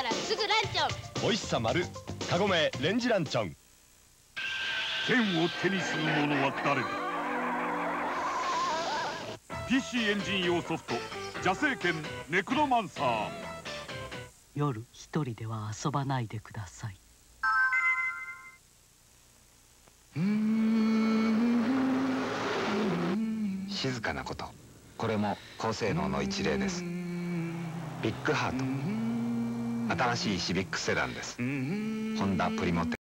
ったらすぐランチョン。おいしさ丸。カゴメレンジランチョン。剣を手にする者は誰だ？PC エンジン用ソフト。邪聖剣ネクロマンサー。夜一人では遊ばないでください。静かなこと。これも高性能の一例です。ビッグハート新しいシビックセダンです。ホンダプリモテ